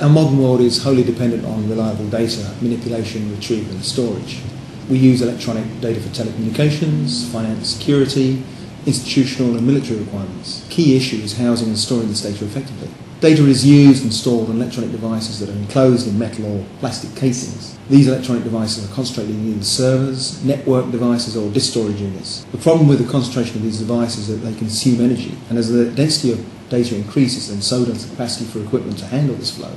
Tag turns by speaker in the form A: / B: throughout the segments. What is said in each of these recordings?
A: Our modern world is wholly dependent on reliable data manipulation, retrieval, and storage. We use electronic data for telecommunications, finance, security, institutional, and military requirements. Key issue is housing and storing this data effectively. Data is used and stored on electronic devices that are enclosed in metal or plastic casings. These electronic devices are concentrated in servers, network devices, or disk storage units. The problem with the concentration of these devices is that they consume energy, and as the density of data increases, then so does the capacity for equipment to handle this flow.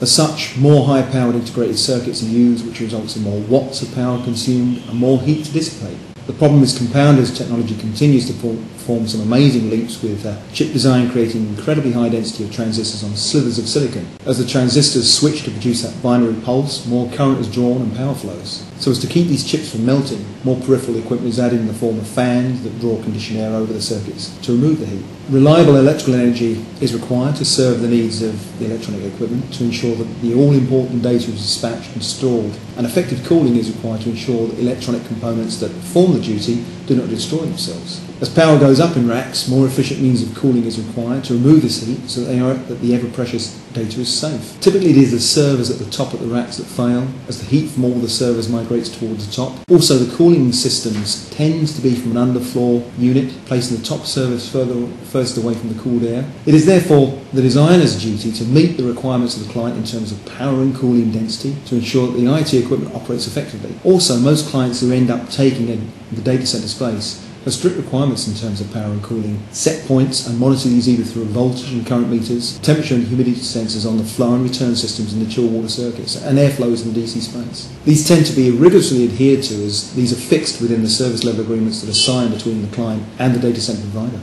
A: As such, more high powered integrated circuits are used, which results in more watts of power consumed and more heat to dissipate. The problem is compounded as technology continues to perform some amazing leaps with uh, chip design creating incredibly high density of transistors on slivers of silicon. As the transistors switch to produce that binary pulse, more current is drawn and power flows. So as to keep these chips from melting, more peripheral equipment is added in the form of fans that draw conditioned air over the circuits to remove the heat. Reliable electrical energy is required to serve the needs of the electronic equipment to ensure that the all-important data is dispatched and stored. And effective cooling is required to ensure that electronic components that perform the duty do not destroy themselves. As power goes up in racks, more efficient means of cooling is required to remove this heat so that, they are, that the ever-precious data is safe. Typically it is the servers at the top of the racks that fail, as the heat from all the servers migrates towards the top. Also the cooling systems tends to be from an underfloor unit, placing the top servers further, first away from the cooled air. It is therefore the designer's duty to meet the requirements of the client in terms of power and cooling density to ensure that the IT equipment operates effectively. Also, most clients who end up taking the data center space have strict requirements in terms of power and cooling, set points and monitor these either through voltage and current meters, temperature and humidity sensors on the flow and return systems in the chill water circuits, and airflows in the DC space. These tend to be rigorously adhered to as these are fixed within the service level agreements that are signed between the client and the data center provider.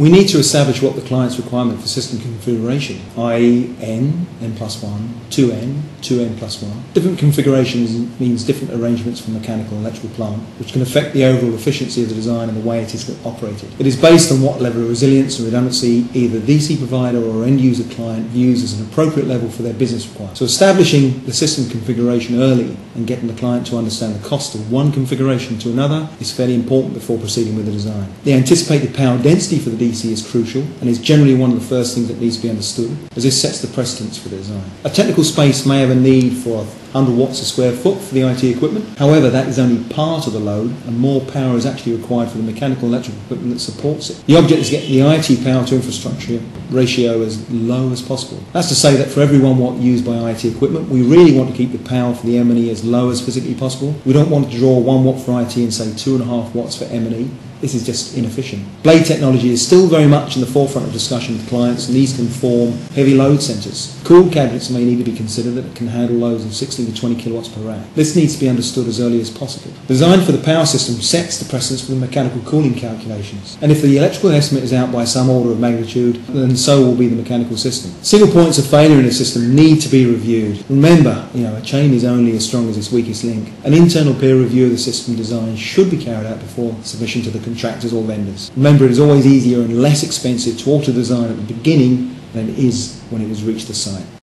A: We need to establish what the client's requirement for system configuration, i.e. n, n plus 1, 2n, 2n plus 1. Different configurations means different arrangements for mechanical and electrical plant, which can affect the overall efficiency of the design and the way it is operated. It is based on what level of resilience and redundancy either the DC provider or end user client views as an appropriate level for their business requirements. So establishing the system configuration early and getting the client to understand the cost of one configuration to another is fairly important before proceeding with the design. The anticipated power density for the DC is crucial and is generally one of the first things that needs to be understood, as this sets the precedence for the design. A technical space may have a need for 100 watts a square foot for the IT equipment. However, that is only part of the load, and more power is actually required for the mechanical and electrical equipment that supports it. The object is to get the IT power to infrastructure ratio as low as possible. That's to say that for every one watt used by IT equipment, we really want to keep the power for the M&E as low as physically possible. We don't want to draw one watt for IT and say two and a half watts for M&E this is just inefficient. Blade technology is still very much in the forefront of discussion with clients and these can form heavy load centres. Cooled cabinets may need to be considered that can handle loads of 16 to 20 kilowatts per rack. This needs to be understood as early as possible. The design for the power system sets the precedence for the mechanical cooling calculations and if the electrical estimate is out by some order of magnitude then so will be the mechanical system. Single points of failure in a system need to be reviewed. Remember, you know, a chain is only as strong as its weakest link. An internal peer review of the system design should be carried out before submission to the contractors or vendors. Remember, it is always easier and less expensive to alter design at the beginning than it is when it has reached the site.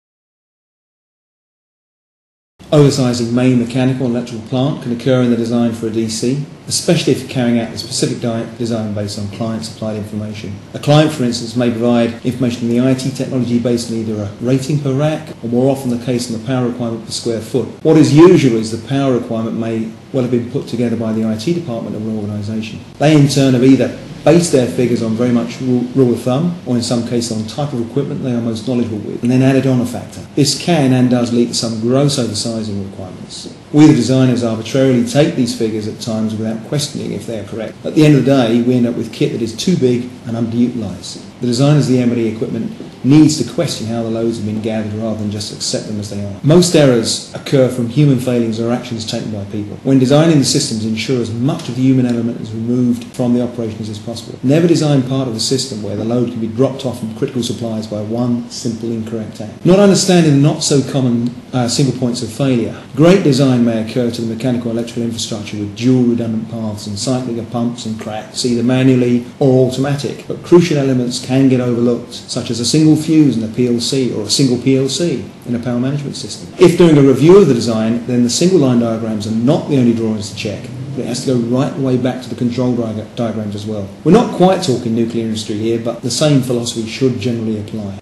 A: Oversizing main mechanical and electrical plant can occur in the design for a DC, especially if carrying out a specific design based on client supplied information. A client, for instance, may provide information in the IT technology based on either a rating per rack or more often the case on the power requirement per square foot. What is usual is the power requirement may well have been put together by the IT department of an organisation. They in turn have either base their figures on very much rule, of thumb, or in some cases on type of equipment they are most knowledgeable with, and then added on a factor. This can and does lead to some gross oversizing requirements. We, the designers, arbitrarily take these figures at times without questioning if they are correct. At the end of the day, we end up with kit that is too big and underutilised. The designers of the M&E equipment needs to question how the loads have been gathered rather than just accept them as they are. Most errors occur from human failings or actions taken by people. When designing the systems, ensure as much of the human element is removed from the operations as possible. Never design part of the system where the load can be dropped off from critical supplies by one simple incorrect act. Not understanding the not so common uh, single points of failure. Great design may occur to the mechanical electrical infrastructure with dual redundant paths and cycling of pumps and CRACs, either manually or automatic, but crucial elements can get overlooked, such as a single fuse in a PLC or a single PLC in a power management system. If doing a review of the design, then the single line diagrams are not the only drawings to check, but it has to go right the way back to the control diagrams as well. We're not quite talking nuclear industry here, but the same philosophy should generally apply.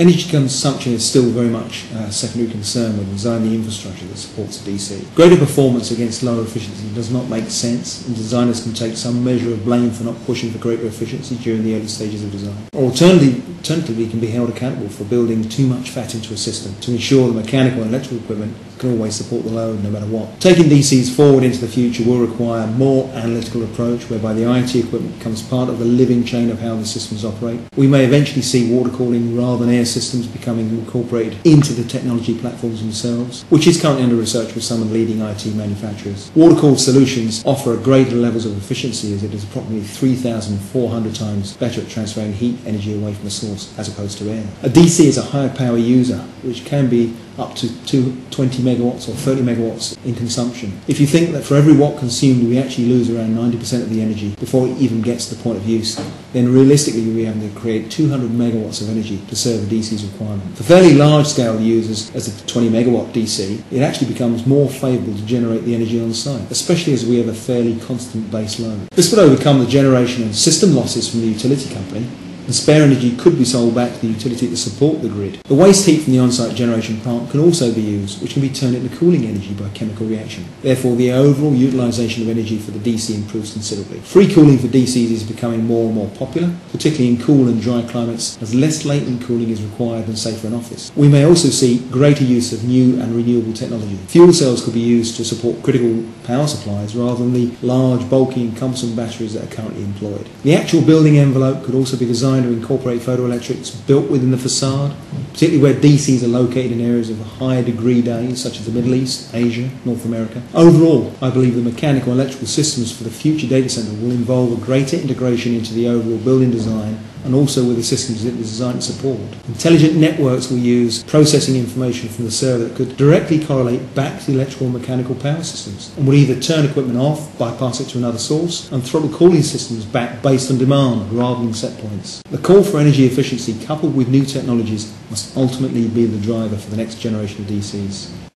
A: Energy consumption is still very much a secondary concern when designing the infrastructure that supports DC. Greater performance against lower efficiency does not make sense, and designers can take some measure of blame for not pushing for greater efficiency during the early stages of design. Alternatively, alternatively can be held accountable for building too much fat into a system to ensure the mechanical and electrical equipment can always support the load no matter what. Taking DCs forward into the future will require more analytical approach whereby the IT equipment becomes part of the living chain of how the systems operate. We may eventually see water cooling rather than air systems becoming incorporated into the technology platforms themselves, which is currently under research with some of the leading IT manufacturers. Water-cooled solutions offer greater levels of efficiency as it is approximately 3,400 times better at transferring heat energy away from the source as opposed to air. A DC is a higher power user, which can be up to 20 megawatts or 30 megawatts in consumption. If you think that for every watt consumed we actually lose around 90% of the energy before it even gets to the point of use, then realistically we have to create 200 megawatts of energy to serve a DC's requirement. For fairly large scale users, as a 20 megawatt DC, it actually becomes more favourable to generate the energy on site, especially as we have a fairly constant base load. This would overcome the generation and system losses from the utility company and spare energy could be sold back to the utility to support the grid. The waste heat from the on-site generation plant can also be used, which can be turned into cooling energy by chemical reaction. Therefore, the overall utilisation of energy for the DC improves considerably. Free cooling for DCs is becoming more and more popular, particularly in cool and dry climates, as less latent cooling is required than say for an office. We may also see greater use of new and renewable technology. Fuel cells could be used to support critical power supplies rather than the large, bulky and cumbersome batteries that are currently employed. The actual building envelope could also be designed to incorporate photoelectrics built within the facade, particularly where DCs are located in areas of higher degree days, such as the Middle East, Asia, North America. Overall, I believe the mechanical and electrical systems for the future data center will involve a greater integration into the overall building design and also with the systems it was designed to support. Intelligent networks will use processing information from the server that could directly correlate back to the electrical and mechanical power systems and would either turn equipment off, bypass it to another source, and throttle cooling systems back based on demand rather than set points. The call for energy efficiency coupled with new technologies must ultimately be the driver for the next generation of DCs.